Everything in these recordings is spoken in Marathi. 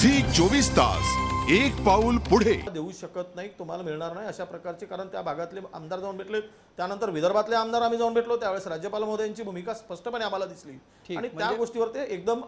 झी चोवीस तास एक पाऊल पुढे. देऊ शकत नाही तुम्हाला मिळणार नाही अशा प्रकारचे कारण त्या भागातले आमदार जाऊन भेटले. त्यानंतर विदर्भातले आमदार आम्ही जाऊन भेटलो त्यावेळेस राज्यपाल महोदयांची भूमिका स्पष्टपणे आम्हाला दिसली. आणि त्या म्हणजे- गोष्टीवर ते एकदम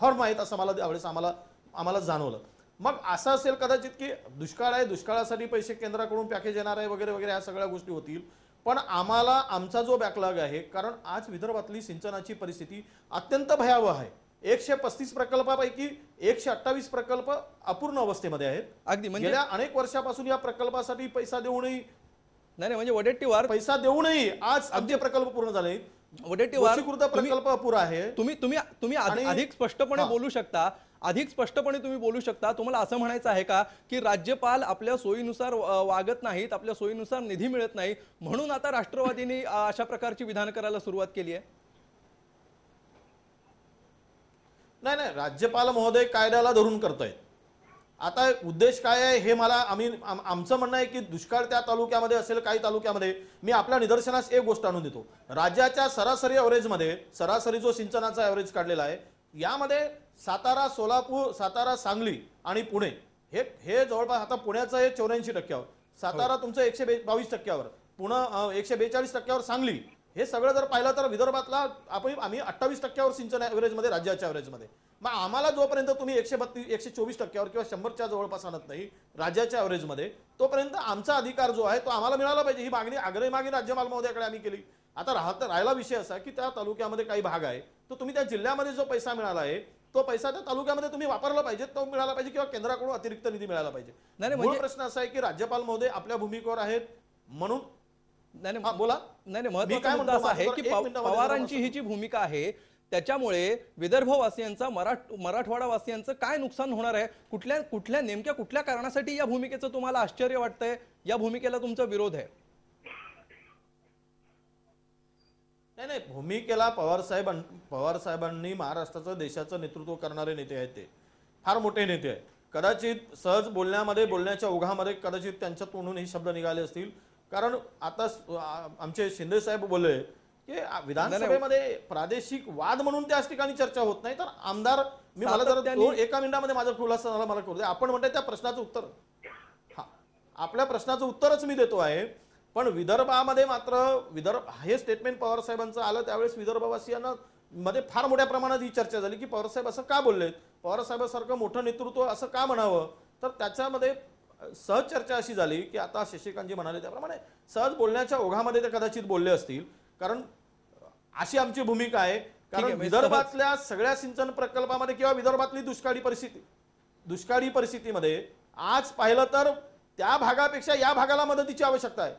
फॉर्म आहेत असं मला त्यावेळेस आम्हाला आम्हाला जाणवलं. मग असं असेल कदाचित की दुष्काळ आहे दुष्काळासाठी पैसे केंद्राकडून पॅकेज येणार आहे वगैरे वगैरे ह्या सगळ्या गोष्टी होतील. पण आम्हाला आमचा जो बॅकलॉग आहे कारण आज विदर्भातली सिंचनाची परिस्थिती अत्यंत भयावह आहे. एकशे पस्तीस प्रकल्पापैकी एकशे अठ्ठावीस प्रकल्प अपूर्ण अवस्थेमध्ये आहेत. अगदी म्हणजे गेल्या अनेक वर्षापासून या प्रकल्पासाठी पैसा देऊनही नाही नाही म्हणजे वडेट्टीवार पैसा देऊनही आज आमचे प्रकल्प पूर्ण झाले. वडेट्टीवार प्रकल्प अपुरा आहे. तुम्ही तुम्ही तुम्ही अधिक स्पष्टपणे. बोलू शकता. अधिक स्पष्टपणे तुम्ही बोलू शकता. तुम्हाला असं म्हणायचं आहे का की राज्यपाल आपल्या सोयीनुसार वागत नाहीत आपल्या सोयीनुसार निधी मिळत नाही म्हणून आता राष्ट्रवादीने अशा प्रकारची विधान करायला सुरुवात केली आहे? नाही नाही राज्यपाल महोदय कायद्याला धरून करतायत आता उद्देश काय आहे हे मला आम्ही आम- आमचं म्हणणं आहे की दुष्काळ त्या तालुक्यामध्ये असेल काही तालुक्यामध्ये मी आपल्या निदर्शनास एक गोष्ट आणून देतो. राज्याच्या सरासरी ॲव्हरेजमध्ये सरासरी जो सिंचनाचा ॲव्हरेज काढलेला आहे यामध्ये सातारा सोलापूर सातारा सांगली आणि पुणे हे हे जवळपास आता पुण्याचं हे चौऱ्याऐंशी टक्क्यावर सातारा तुमचं एकशे बे बावीस टक्क्यावर पुणे एकशे बेचाळीस टक्क्यावर सांगली हे सगळं जर पाहिलं तर विदर्भातला आपण आम्ही अठ्ठावीस टक्क्यावर सिंचन ॲव्हरेजमध्ये राज्याच्या ॲव्हरेजमध्ये मग आम्हाला जोपर्यंत तुम्ही एकशे बत्तीस एकशे चोवीस टक्क्यावर किंवा शंभरच्या जवळपास आणत नाही राज्याच्या ॲव्हरेजमध्ये तोपर्यंत आमचा अधिकार जो आहे तो आम्हाला मिळाला पाहिजे. ही मागणी आग्रही मागणी राज्यपाल महोदयाकडे आम्ही केली. आता राहत राहिला विषय असा की त्या तालुक्यामध्ये काही भाग आहे तो तुम्ही त्या जिल्ह्यामध्ये जो पैसा मिळाला आहे तो पैसा त्या तालुक्यामध्ये तुम्ही वापरला पाहिजे तो मिळाला पाहिजे किंवा केंद्राकडून अतिरिक्त निधी मिळाला पाहिजे. मूळ म्हणजे- प्रश्न असा आहे की राज्यपाल महोदय आपल्या भूमिकेवर आहेत म्हणून नाही नाही बोला. नाही नाही महत्त्वाचा काय मुद्दा असा आहे की पवारांची ही जी भूमिका आहे त्याच्यामुळे विदर्भवासियांचा मराठ मराठवाडावासियांचं काय नुकसान होणार आहे? कुठल्या कुठल्या नेमक्या कुठल्या कारणासाठी या भूमिकेचं तुम्हाला आश्चर्य वाटतंय? या भूमिकेला तुमचा विरोध आहे. नाही नाही भूमिकेला पवार साहेब पवार साहेबांनी महाराष्ट्राचं देशाचं नेतृत्व करणारे नेते आहेत ते. फार मोठे नेते आहेत. कदाचित सहज बोलण्यामध्ये बोलण्याच्या ओघामध्ये कदाचित त्यांच्या तोंडून हे शब्द निघाले असतील. कारण आता आमचे शिंदे साहेब बोलले की विधानसभेमध्ये प्रादेशिक वाद म्हणून त्याच ठिकाणी चर्चा होत नाही तर आमदार मी मला जर एका मिनिटामध्ये माझा खुलासा झाला मला करू दे. आपण म्हणताय त्या प्रश्नाचं उत्तर. हा. आपल्या प्रश्नाचं उत्तरच मी देतो आहे पण विदर्भामध्ये मात्र विदर्भ हे स्टेटमेंट पवार साहेबांचं आलं त्यावेळेस विदर्भवासियांना मध्ये फार मोठ्या प्रमाणात ही चर्चा झाली की पवार साहेब असं का बोललेत? पवार साहेबासारखं मोठं नेतृत्व असं का म्हणावं? तर त्याच्यामध्ये सहज चर्चा अशी झाली की आता शशिकांतजी म्हणाले त्याप्रमाणे सहज बोलण्याच्या ओघामध्ये ते कदाचित बोलले असतील. कारण अशी आमची भूमिका आहे. कारण विदर्भातल्या सगळ्या सिंचन प्रकल्पामध्ये किंवा विदर्भातली दुष्काळी परिस्थिती दुष्काळी परिस्थितीमध्ये आज पाहिलं तर त्या भागापेक्षा या भागाला मदतीची आवश्यकता आहे.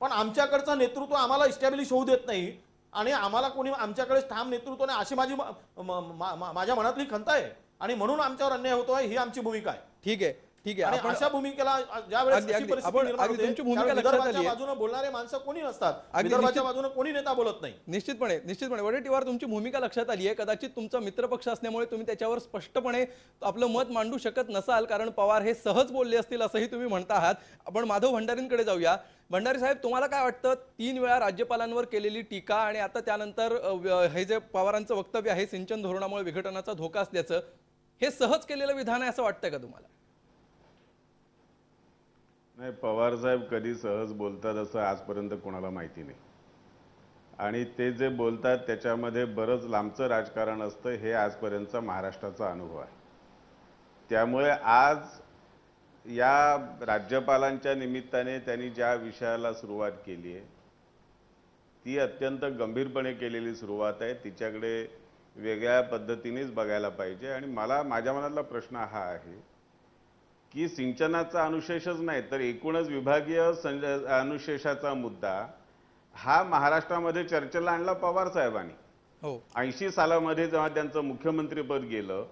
पण आमच्याकडचं नेतृत्व आम्हाला इस्टॅब्लिश होऊ देत नाही आणि आम्हाला कोणी आमच्याकडे ठाम नेतृत्व नाही अशी माझी माझ्या मनातली खंत आहे. आणि म्हणून आमच्यावर अन्याय होतोय ही आमची भूमिका आहे. ठीक आहे. ठीक आहे आपण अशा भूमिकेला ज्यावेळेस आपण- तुमची भूमिका लक्षात आली. बाजूने बोलणारे माणसं कोणी नसतात. विदर्भाच्या बाजूने कोणी नेता बोलत नाही. निश्चितपणे निश्चितपणे. वडेट्टीवार तुमची भूमिका लक्षात आली आहे. कदाचित तुमचा मित्रपक्ष असल्यामुळे तुम्ही त्याच्यावर स्पष्टपणे आपलं मत मांडू शकत नसाल कारण पवार हे सहज बोलले असतील असंही तुम्ही म्हणता आहात. आपण माधव भंडारींकडे जाऊया. भंडारी साहेब तुम्हाला काय वाटतं? तीन वेळा राज्यपालांवर केलेली टीका आणि आता त्यानंतर हे जे पवारांचं वक्तव्य आहे सिंचन धोरणामुळे विघटनाचा धोका असल्याचं हे सहज केलेलं विधान आहे असं वाटतंय का तुम्हाला? नाही पवार साहेब कधी सहज बोलतात असं आजपर्यंत कोणाला माहिती नाही. आणि ते जे बोलतात त्याच्यामध्ये बरंच लांबचं राजकारण असतं हे आजपर्यंतचा महाराष्ट्राचा अनुभव आहे. त्यामुळे आज या राज्यपालांच्या निमित्ताने त्यांनी ज्या विषयाला सुरुवात केली आहे ती अत्यंत गंभीरपणे केलेली सुरुवात आहे. तिच्याकडे वेगळ्या पद्धतीनेच बघायला पाहिजे. आणि मला माझ्या मनातला प्रश्न हा आहे की सिंचनाचा अनुशेषच नाही तर एकूणच विभागीय संज- अनुशेषाचा मुद्दा हा महाराष्ट्रामध्ये चर्चेला आणला पवार साहेबांनी. हो. ऐंशी सालामध्ये जेव्हा त्यांचं मुख्यमंत्रीपद गेलं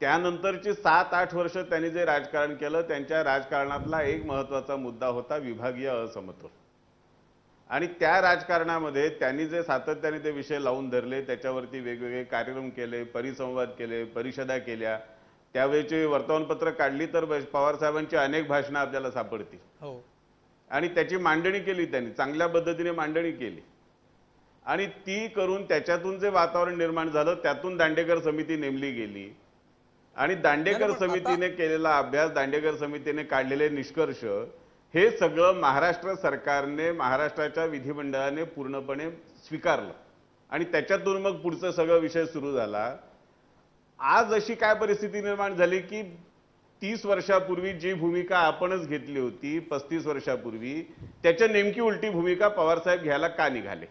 त्यानंतरची सात आठ वर्ष त्यांनी जे राजकारण केलं त्यांच्या राजकारणातला एक महत्त्वाचा मुद्दा होता विभागीय असमतोल. आणि त्या राजकारणामध्ये त्यांनी जे सातत्याने ते विषय लावून धरले त्याच्यावरती वेगवेगळे कार्यक्रम केले परिसंवाद केले परिषदा केल्या त्यावेळेची वर्तमानपत्र काढली तर पवार साहेबांची अनेक भाषणं आपल्याला सापडतील. हो. आणि त्याची मांडणी केली त्यांनी चांगल्या पद्धतीने मांडणी केली. आणि ती करून त्याच्यातून जे वातावरण निर्माण झालं त्यातून दांडेकर समिती नेमली गेली. आणि दांडेकर समितीने केलेला अभ्यास दांडेकर समितीने काढलेले निष्कर्ष हे सगळं महाराष्ट्र सरकारने महाराष्ट्राच्या विधिमंडळाने पूर्णपणे स्वीकारलं. आणि त्याच्यातून मग पुढचं सगळं विषय सुरू झाला. आज अशी काय परिस्थिती निर्माण झाली की तीस वर्षापूर्वी जी भूमिका आपणच घेतली होती पस्तीस वर्षापूर्वी त्याच्या नेमकी उलटी भूमिका पवारसाहेब घ्यायला का निघाले?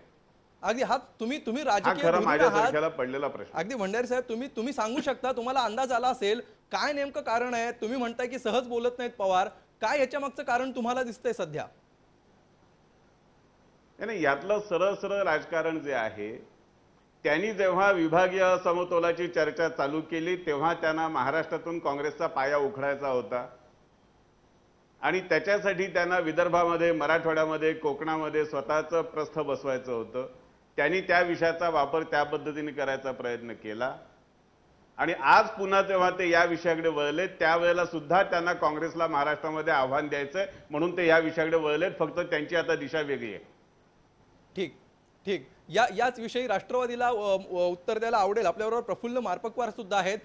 अगदी हा तुम्ही तुम्ही राजकीय पडलेला प्रश्न. अगदी भंडारी साहेब तुम्ही तुम्ही सांगू शकता तुम्हाला अंदाज आला असेल काय नेमकं कारण आहे? तुम्ही म्हणताय की सहज बोलत नाहीत पवार. काय याच्या मागचं कारण तुम्हाला दिसतंय सध्या? नाही यातलं सरळ सरळ राजकारण जे आहे त्यांनी जेव्हा विभागीय समतोलाची चर्चा चालू केली तेव्हा त्यांना महाराष्ट्रातून काँग्रेसचा पाया उखडायचा होता. आणि त्याच्यासाठी त्यांना विदर्भामध्ये मराठवाड्यामध्ये कोकणामध्ये स्वतःचं प्रस्थ बसवायचं होतं. त्यांनी त्या विषयाचा वापर त्या पद्धतीने करायचा प्रयत्न केला. आणि आज पुन्हा जेव्हा ते या विषयाकडे वळले त्यावेळेला सुद्धा त्यांना काँग्रेसला महाराष्ट्रामध्ये आव्हान द्यायचंय म्हणून ते या विषयाकडे वळलेत. फक्त त्यांची आता दिशा वेगळी आहे. ठीक ठीक. या याच विषयी राष्ट्रवादीला उत्तर द्यायला आवडेल. आपल्याबरोबर प्रफुल्ल मारपकवार सुद्धा आहेत.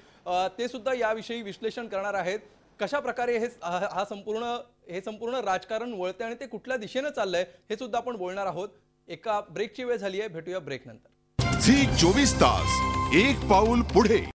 ते सुद्धा याविषयी विश्लेषण करणार आहेत. कशा प्रकारे हे हा संपूर्ण हे संपूर्ण राजकारण वळते आणि ते कुठल्या दिशेनं चाललंय हे सुद्धा आपण बोलणार आहोत. एका ब्रेकची वेळ झाली आहे. भेटूया ब्रेक नंतर. झी चोवीस तास एक पाऊल पुढे.